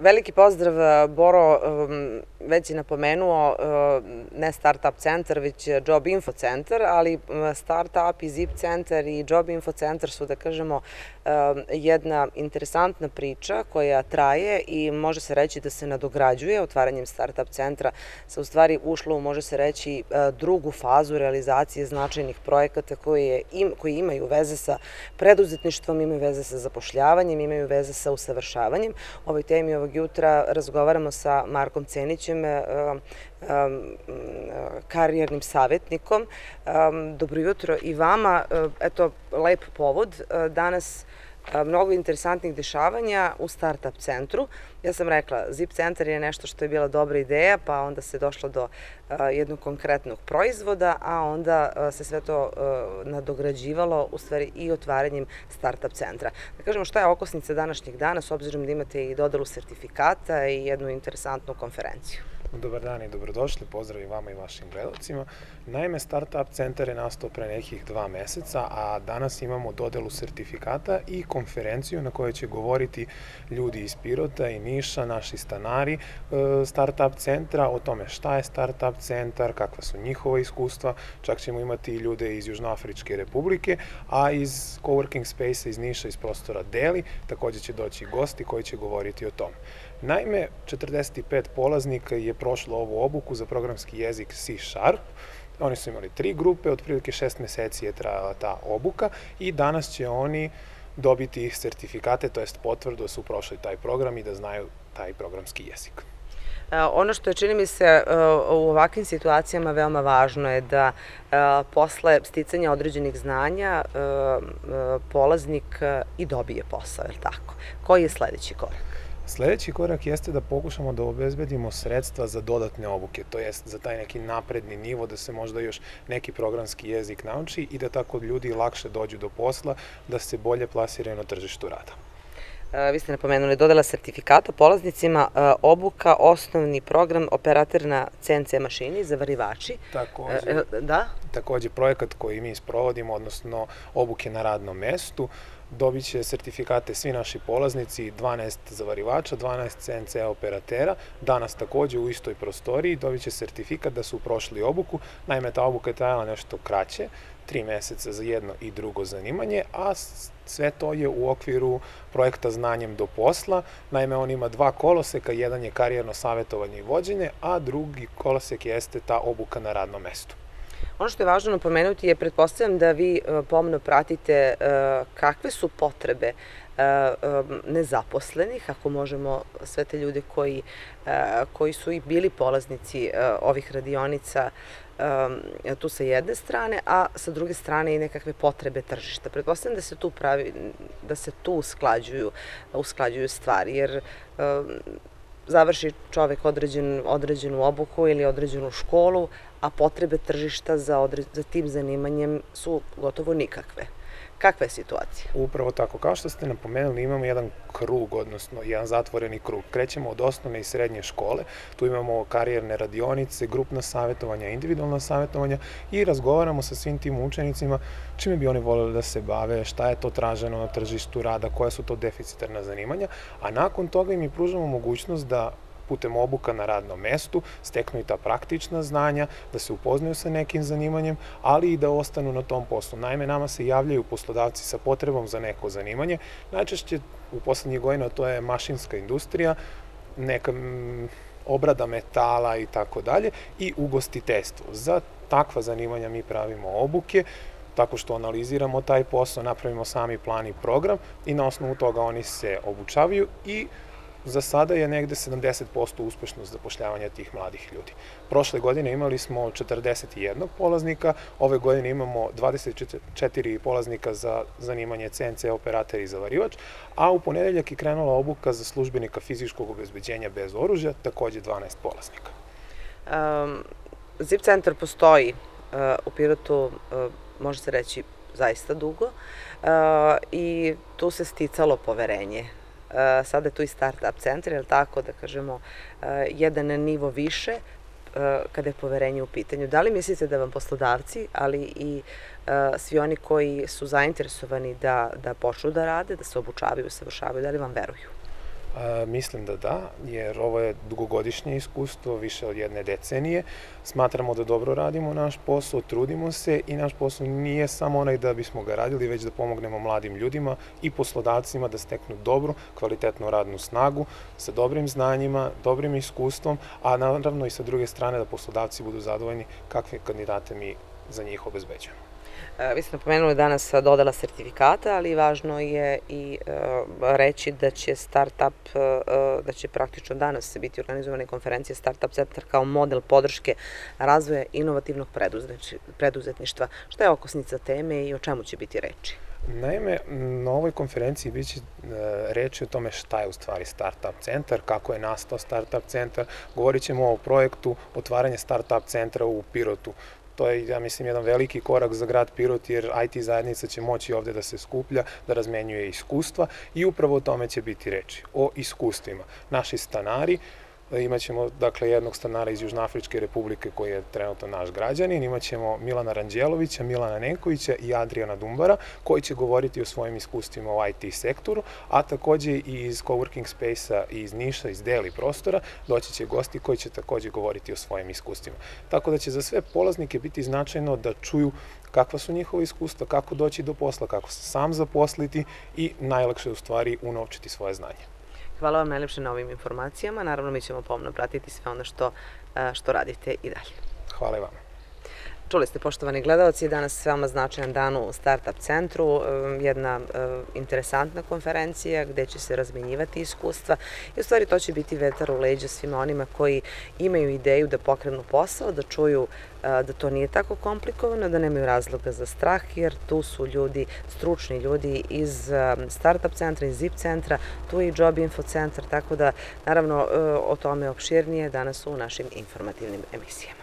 Veliki pozdrav, Boro um, već je napomenuo ne Startup centar, već Job Info centar, ali Startup i Zip centar i Job Info centar su, da kažemo, jedna interesantna priča koja traje i može se reći da se nadograđuje. Otvaranjem Startup centra se u stvari ušlo može se reći, drugu fazu realizacije značajnih projekata koji imaju veze sa preduzetništvom, imaju veze sa zapošljavanjem, imaju veze sa usavršavanjem. Ovoj temi ovog jutra razgovaramo sa Markom Cenićem, e, e, karijernim savjetnikom. Dobro jutro i vama. Eto, lep povod. Danas mnogo interesantnih dešavanja u Startup centru. Ja sam rekla, Zip centar je nešto što je bila dobra ideja, pa onda se došlo do jednog konkretnog proizvoda, a onda se sve to nadograđivalo u stvari i otvaranjem Startup centra. Da kažemo šta je okosnica današnjeg dana, s obzirom da imate i dodalu sertifikata i jednu interesantnu konferenciju. Dobar dan i dobrodošli, pozdrav i vama i vašim gledalcima. Naime, Startup centar je nastao pre nekih dva meseca, a danas imamo dodelu sertifikata i konferenciju na kojoj će govoriti ljudi iz Pirota i Niša, naši stanari e, Startup centra, o tome šta je Startup centar, kakva su njihova iskustva, čak ćemo imati i ljude iz Južnoafričke republike, a iz coworking space iz Niša, iz prostora Deli, takođe će doći gosti koji će govoriti o tome. Naime, 45 polaznika je prošlo ovu obuku za programski jezik C Sharp. Oni su imali tri grupe, otprilike šest meseci je trajala ta obuka i danas će oni dobiti sertifikate, to jest potvrdu da su prošli taj program i da znaju taj programski jezik. E, ono što je, čini mi se, e, u ovakvim situacijama veoma važno je da e, posle sticanja određenih znanja polaznik i dobije posao, je li tako? Koji je sledeći korak? Sledeći korak jeste da pokušamo da obezbedimo sredstva za dodatne obuke, to jest za taj neki napredni nivo, da se možda još neki programski jezik nauči i da tako ljudi lakše dođu do posla, da se bolje plasiraju na tržištu rada. E, vi ste napomenuli dodala sertifikata polaznicima, e, obuka, osnovni program operator na CNC mašini, zavarivači. Takođe, e, da? takođe projekat koji mi sprovodimo, odnosno obuke na radnom mestu, dobit će sertifikate svi naši polaznici, 12 zavarivača, 12 CNC operatera, danas takođe u istoj prostoriji dobit će sertifikat da su prošli obuku, naime ta obuka je trajala nešto kraće, tri meseca za jedno i drugo zanimanje, a sve to je u okviru projekta Znanjem do posla. Naime, on ima dva koloseka, jedan je karijerno savjetovanje i vođenje, a drugi kolosek jeste ta obuka na radnom mestu. Ono što je važno napomenuti je, pretpostavljam da vi e, pomno pratite e, kakve su potrebe e, nezaposlenih, ako možemo sve te ljude koji, koji su i bili polaznici ovih radionica tu sa jedne strane, a sa druge strane i nekakve potrebe tržišta. Pretpostavljam da se tu pravi, da se usklađuju stvari, jer završi čovek određen, određenu obuku ili određenu školu, a potrebe tržišta za, odre, za tim zanimanjem su gotovo nikakve. Kakva je situacija? Upravo tako. Kao što ste napomenuli, imamo jedan krug, odnosno jedan zatvoreni krug. Krećemo od osnovne i srednje škole, tu imamo karijerne radionice, grupna savjetovanja, individualna savjetovanja i razgovaramo sa svim tim učenicima čime bi oni voleli da se bave, šta je to traženo na tržištu rada, koja su to deficitarna zanimanja, a nakon toga im i pružamo mogućnost da putem obuka na radnom mestu, steknu i ta praktična znanja, da se upoznaju sa nekim zanimanjem, ali i da ostanu na tom poslu. Naime, nama se javljaju poslodavci sa potrebom za neko zanimanje. Najčešće u poslednjih godina to je mašinska industrija, neka obrada metala i tako dalje i ugostiteljstvo. Za takva zanimanja mi pravimo obuke, tako što analiziramo taj posao, napravimo sami plan i program i na osnovu toga oni se obučavaju i za sada je negde 70% uspešnost zapošljavanja tih mladih ljudi. Prošle godine imali smo 41 polaznika, ove godine imamo 24 polaznika za zanimanje CNC operator i zavarivač, a u ponedeljak je krenula obuka za službenika fizičkog obezbeđenja bez oružja, takođe 12 polaznika. Um, Zip centar postoji uh, u Pirotu, uh, može se reći, zaista dugo uh, i tu se sticalo poverenje sada je tu i start-up centar, je tako da kažemo, eh, jedan nivo više eh, kada je poverenje u pitanju. Da li mislite da vam poslodavci, ali i svi oni koji su zainteresovani da, da počnu da rade, da se obučavaju, savršavaju, da li vam veruju? A, mislim da da, jer ovo je dugogodišnje iskustvo, više od jedne decenije. Smatramo da dobro radimo naš posao, trudimo se i naš posao nije samo onaj da bismo ga radili, već da pomognemo mladim ljudima i poslodavcima da steknu dobru, kvalitetnu radnu snagu sa dobrim znanjima, dobrim iskustvom, a naravno i sa druge strane da poslodavci budu zadovoljni kakve kandidate mi za njih obezbeđujemo. E, vi ste napomenuli danas dodala sertifikata, ali važno je i e, reći da će startup, e, da će praktično danas biti organizovane konferencije Startup Center kao model podrške razvoja inovativnog preduzetništva. Šta je okosnica teme i o čemu će biti reči? Naime, na ovoj konferenciji biće reči o tome šta je u stvari Startup centar, kako je nastao Startup centar, govorit ćemo o projektu otvaranja Startup centra u Pirotu. To je, ja mislim, jedan veliki korak za grad Pirot, jer IT zajednica će moći ovde da se skuplja, da razmenjuje iskustva i upravo o tome će biti reči, o iskustvima. Naši stanari, Imaćemo, dakle, jednog stanara iz Južnoafričke republike koji je trenutno naš građanin, imaćemo Milana Ranđelovića, Milana Nenkovića i Adriana Dumbara, koji će govoriti o svojim iskustvima u IT sektoru, a takođe i iz coworking space-a iz Niša, iz deli prostora, doći će gosti koji će takođe govoriti o svojim iskustvima. Tako da će za sve polaznike biti značajno da čuju kakva su njihova iskustva, kako doći do posla, kako se sam zaposliti i najlakše u stvari unovčiti svoje znanje. Hvala vam najlepše na ovim informacijama. Naravno, mi ćemo pomno pratiti sve ono što, što radite i dalje. Hvala i vam. Čuli ste, poštovani gledalci, danas veoma značajan dan u Startup centru, jedna interesantna konferencija gde će se razmenjivati iskustva i u stvari to će biti vetar u leđa svima onima koji imaju ideju da pokrenu posao, da čuju da to nije tako komplikovano, da nemaju razloga za strah, jer tu su ljudi, stručni ljudi iz Startup centra, iz ZIP centra, tu je i Job Info centar, tako da naravno o tome opširnije danas u našim informativnim emisijama.